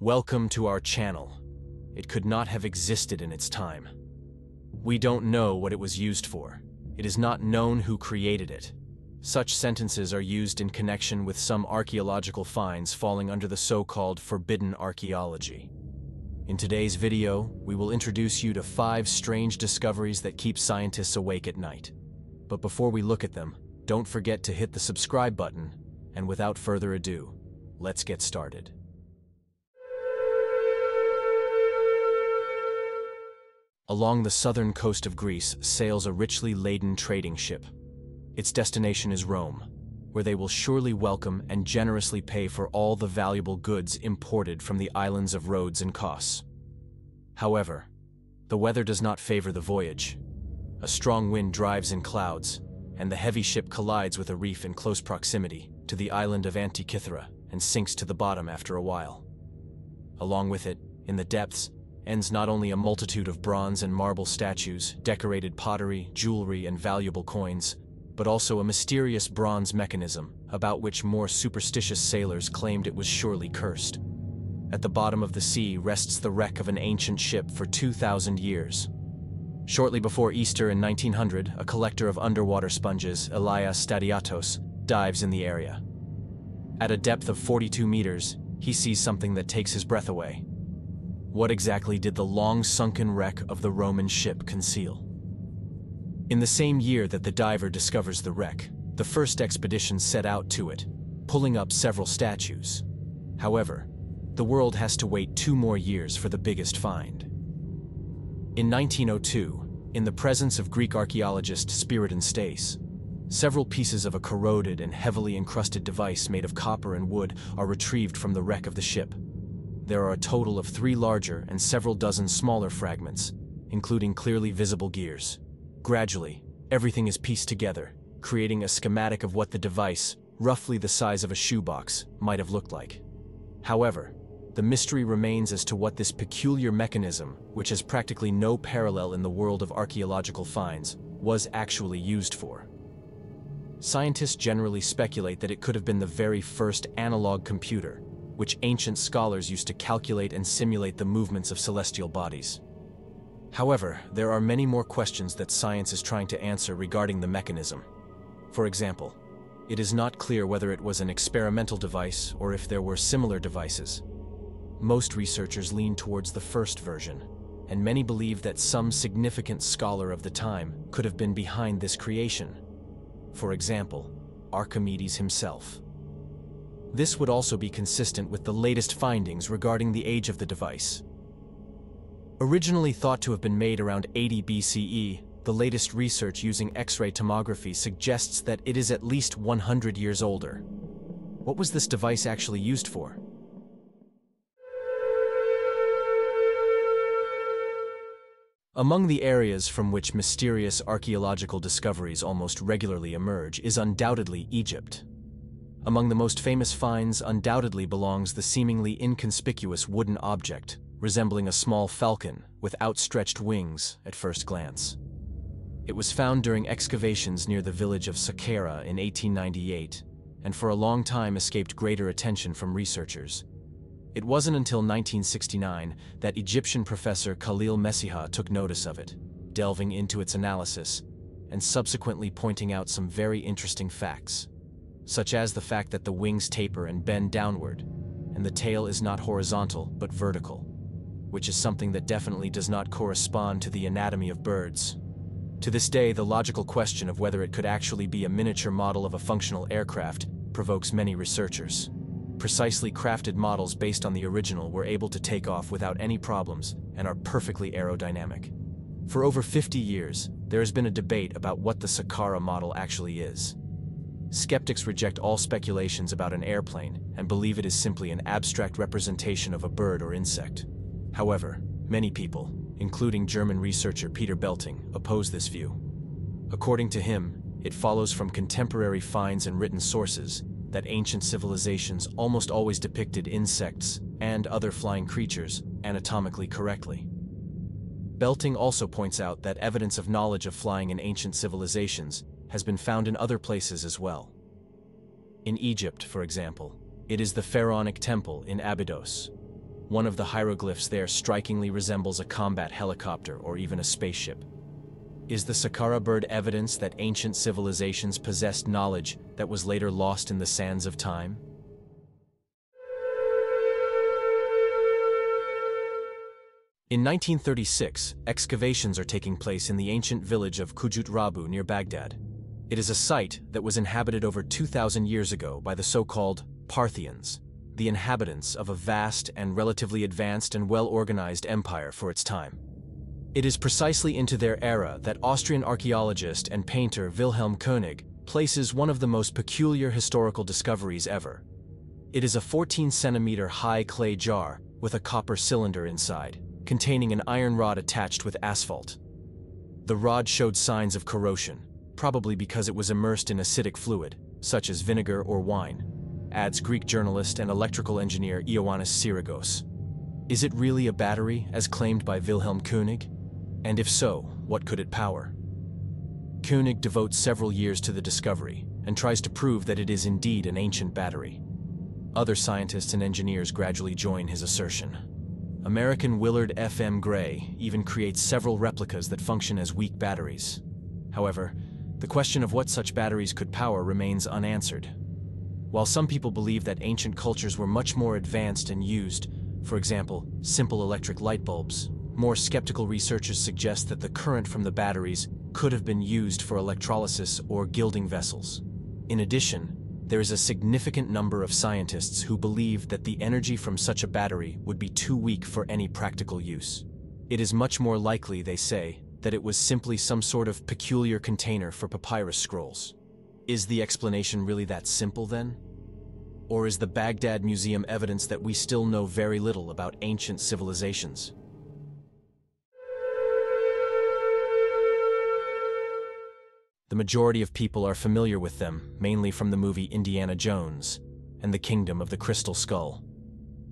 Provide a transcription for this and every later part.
Welcome to our channel. It could not have existed in its time. We don't know what it was used for. It is not known who created it. Such sentences are used in connection with some archaeological finds falling under the so-called forbidden archaeology. In today's video, we will introduce you to five strange discoveries that keep scientists awake at night. But before we look at them, don't forget to hit the subscribe button, and without further ado, let's get started. Along the southern coast of Greece sails a richly laden trading ship. Its destination is Rome, where they will surely welcome and generously pay for all the valuable goods imported from the islands of Rhodes and Kos. However, the weather does not favor the voyage. A strong wind drives in clouds, and the heavy ship collides with a reef in close proximity to the island of Antikythera and sinks to the bottom after a while. Along with it, in the depths, ends not only a multitude of bronze and marble statues, decorated pottery, jewelry, and valuable coins, but also a mysterious bronze mechanism about which more superstitious sailors claimed it was surely cursed. At the bottom of the sea rests the wreck of an ancient ship for 2,000 years. Shortly before Easter in 1900, a collector of underwater sponges, Elias Stadiatos, dives in the area. At a depth of 42 meters, he sees something that takes his breath away. What exactly did the long sunken wreck of the Roman ship conceal? In the same year that the diver discovers the wreck, the first expedition set out to it, pulling up several statues. However, the world has to wait two more years for the biggest find. In 1902, in the presence of Greek archaeologist Spyridon Stais, several pieces of a corroded and heavily encrusted device made of copper and wood are retrieved from the wreck of the ship. There are a total of three larger and several dozen smaller fragments, including clearly visible gears. Gradually, everything is pieced together, creating a schematic of what the device, roughly the size of a shoebox, might have looked like. However, the mystery remains as to what this peculiar mechanism, which has practically no parallel in the world of archaeological finds, was actually used for. Scientists generally speculate that it could have been the very first analog computer, which ancient scholars used to calculate and simulate the movements of celestial bodies. However, there are many more questions that science is trying to answer regarding the mechanism. For example, it is not clear whether it was an experimental device or if there were similar devices. Most researchers lean towards the first version, and many believe that some significant scholar of the time could have been behind this creation. For example, Archimedes himself. This would also be consistent with the latest findings regarding the age of the device. Originally thought to have been made around 80 BCE, the latest research using X-ray tomography suggests that it is at least 100 years older. What was this device actually used for? Among the areas from which mysterious archaeological discoveries almost regularly emerge is undoubtedly Egypt. Among the most famous finds undoubtedly belongs the seemingly inconspicuous wooden object, resembling a small falcon with outstretched wings at first glance. It was found during excavations near the village of Saqqara in 1898, and for a long time escaped greater attention from researchers. It wasn't until 1969 that Egyptian professor Khalil Messiha took notice of it, delving into its analysis, and subsequently pointing out some very interesting facts such as the fact that the wings taper and bend downward, and the tail is not horizontal but vertical, which is something that definitely does not correspond to the anatomy of birds. To this day, the logical question of whether it could actually be a miniature model of a functional aircraft provokes many researchers. Precisely crafted models based on the original were able to take off without any problems and are perfectly aerodynamic. For over 50 years, there has been a debate about what the Saqqara model actually is. Skeptics reject all speculations about an airplane and believe it is simply an abstract representation of a bird or insect. However, many people, including German researcher Peter Belting, oppose this view. According to him, it follows from contemporary finds and written sources that ancient civilizations almost always depicted insects and other flying creatures anatomically correctly. Belting also points out that evidence of knowledge of flying in ancient civilizations has been found in other places as well. In Egypt, for example, it is the pharaonic temple in Abydos. one of the hieroglyphs there strikingly resembles a combat helicopter or even a spaceship. Is the Saqqara bird evidence that ancient civilizations possessed knowledge that was later lost in the sands of time? In 1936, excavations are taking place in the ancient village of Khujut Rabu near Baghdad. It is a site that was inhabited over 2,000 years ago by the so-called Parthians, the inhabitants of a vast and relatively advanced and well-organized empire for its time. It is precisely into their era that Austrian archaeologist and painter Wilhelm Koenig places one of the most peculiar historical discoveries ever. It is a 14 centimeter high clay jar with a copper cylinder inside, containing an iron rod attached with asphalt. The rod showed signs of corrosion, probably because it was immersed in acidic fluid, such as vinegar or wine, adds Greek journalist and electrical engineer Ioannis Syrigos. Is it really a battery, as claimed by Wilhelm Koenig? And if so, what could it power? Koenig devotes several years to the discovery and tries to prove that it is indeed an ancient battery. Other scientists and engineers gradually join his assertion. American Willard F. M. Gray even creates several replicas that function as weak batteries. However, the question of what such batteries could power remains unanswered. While some people believe that ancient cultures were much more advanced and used, for example, simple electric light bulbs, more skeptical researchers suggest that the current from the batteries could have been used for electrolysis or gilding vessels. In addition, there is a significant number of scientists who believe that the energy from such a battery would be too weak for any practical use. It is much more likely, they say, that it was simply some sort of peculiar container for papyrus scrolls. Is the explanation really that simple then? Or is the Baghdad Museum evidence that we still know very little about ancient civilizations? The majority of people are familiar with them, mainly from the movie Indiana Jones and the Kingdom of the Crystal Skull.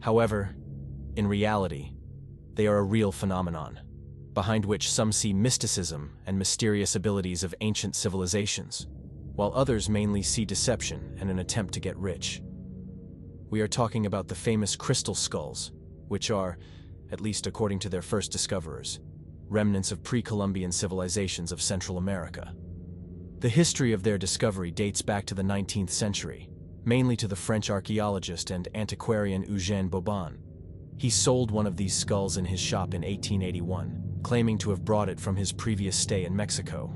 However, in reality, they are a real phenomenon, behind which some see mysticism and mysterious abilities of ancient civilizations, while others mainly see deception and an attempt to get rich. We are talking about the famous crystal skulls, which are, at least according to their first discoverers, remnants of pre-Columbian civilizations of Central America. The history of their discovery dates back to the 19th century, mainly to the French archaeologist and antiquarian Eugène Boban. He sold one of these skulls in his shop in 1881, claiming to have brought it from his previous stay in Mexico.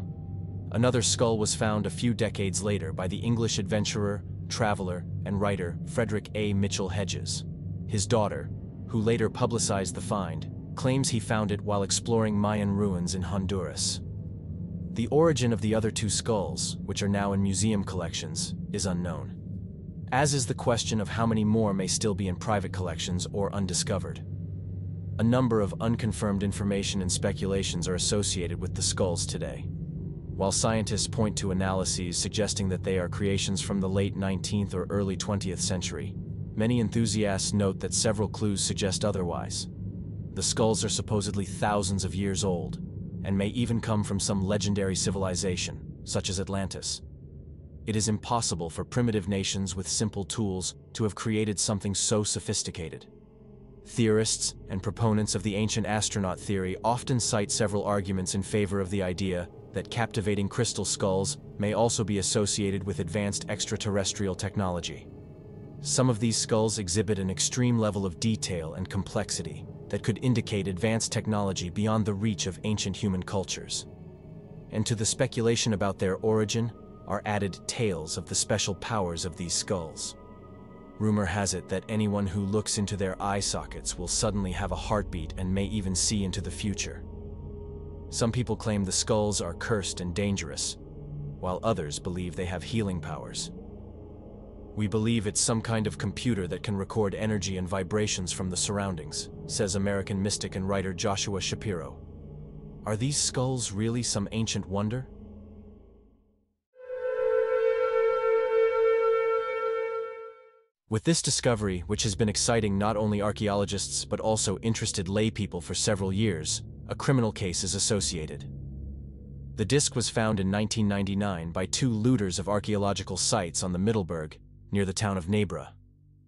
Another skull was found a few decades later by the English adventurer, traveler, and writer Frederick A. Mitchell Hedges. His daughter, who later publicized the find, claims he found it while exploring Mayan ruins in Honduras. The origin of the other two skulls, which are now in museum collections, is unknown. As is the question of how many more may still be in private collections or undiscovered. A number of unconfirmed information and speculations are associated with the skulls today. While scientists point to analyses suggesting that they are creations from the late 19th or early 20th century, many enthusiasts note that several clues suggest otherwise. The skulls are supposedly thousands of years old, and may even come from some legendary civilization, such as Atlantis. It is impossible for primitive nations with simple tools to have created something so sophisticated. Theorists and proponents of the ancient astronaut theory often cite several arguments in favor of the idea that captivating crystal skulls may also be associated with advanced extraterrestrial technology. Some of these skulls exhibit an extreme level of detail and complexity, that could indicate advanced technology beyond the reach of ancient human cultures. And to the speculation about their origin are added tales of the special powers of these skulls. Rumor has it that anyone who looks into their eye sockets will suddenly have a heartbeat and may even see into the future. Some people claim the skulls are cursed and dangerous, while others believe they have healing powers. We believe it's some kind of computer that can record energy and vibrations from the surroundings, says American mystic and writer Joshua Shapiro. Are these skulls really some ancient wonder? With this discovery, which has been exciting not only archaeologists but also interested laypeople for several years, a criminal case is associated. The disc was found in 1999 by two looters of archaeological sites on the Mittelberg, near the town of Nebra.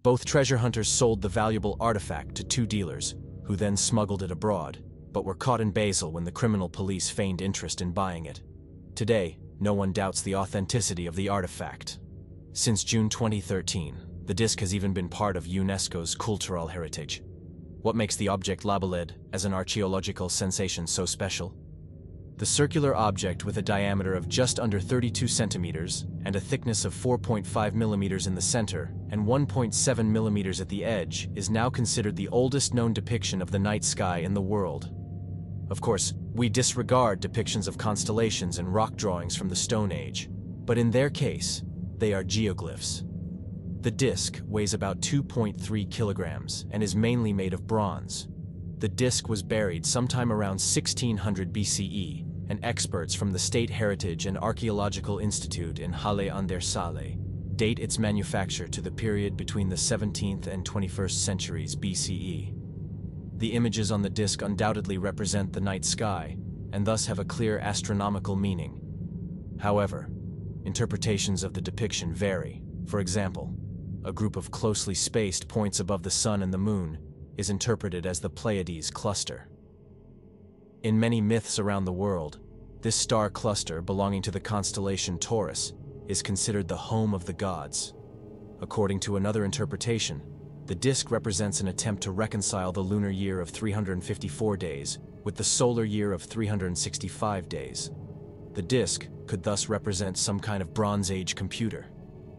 Both treasure hunters sold the valuable artifact to two dealers, who then smuggled it abroad, but were caught in Basel when the criminal police feigned interest in buying it. Today, no one doubts the authenticity of the artifact. Since June 2013, the disc has even been part of UNESCO's cultural heritage. What makes the object labeled as an archaeological sensation so special? The circular object with a diameter of just under 32 centimeters and a thickness of 4.5 millimeters in the center and 1.7 millimeters at the edge is now considered the oldest known depiction of the night sky in the world. Of course, we disregard depictions of constellations and rock drawings from the Stone Age, but in their case, they are geoglyphs. The disc weighs about 2.3 kilograms and is mainly made of bronze. The disc was buried sometime around 1600 BCE, and experts from the State Heritage and Archaeological Institute in Halle an der Saale date its manufacture to the period between the 17th and 21st centuries BCE. The images on the disc undoubtedly represent the night sky, and thus have a clear astronomical meaning. However, interpretations of the depiction vary. For example, a group of closely spaced points above the sun and the moon is interpreted as the Pleiades cluster. In many myths around the world, this star cluster belonging to the constellation Taurus is considered the home of the gods. According to another interpretation, the disk represents an attempt to reconcile the lunar year of 354 days with the solar year of 365 days. The disk could thus represent some kind of Bronze Age computer.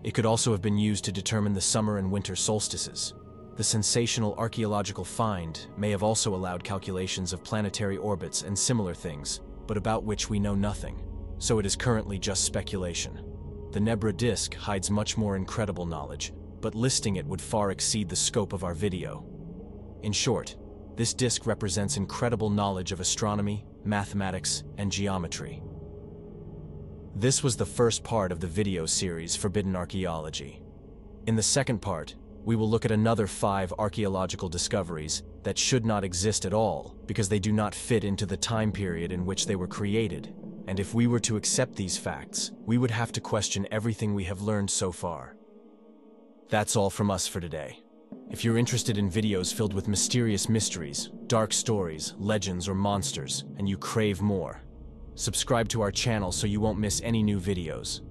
It could also have been used to determine the summer and winter solstices. The sensational archaeological find may have also allowed calculations of planetary orbits and similar things, but about which we know nothing, so it is currently just speculation. The Nebra disk hides much more incredible knowledge, but listing it would far exceed the scope of our video. In short, this disk represents incredible knowledge of astronomy, mathematics, and geometry. This was the first part of the video series Forbidden Archaeology. In the second part, we will look at another five archaeological discoveries that should not exist at all because they do not fit into the time period in which they were created. And if we were to accept these facts, we would have to question everything we have learned so far. That's all from us for today. If you're interested in videos filled with mysterious mysteries, dark stories, legends, or monsters, and you crave more, subscribe to our channel so you won't miss any new videos.